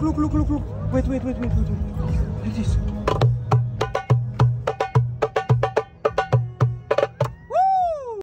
look, look, look, look, look. Wait, wait, wait, wait, wait, wait. Like this.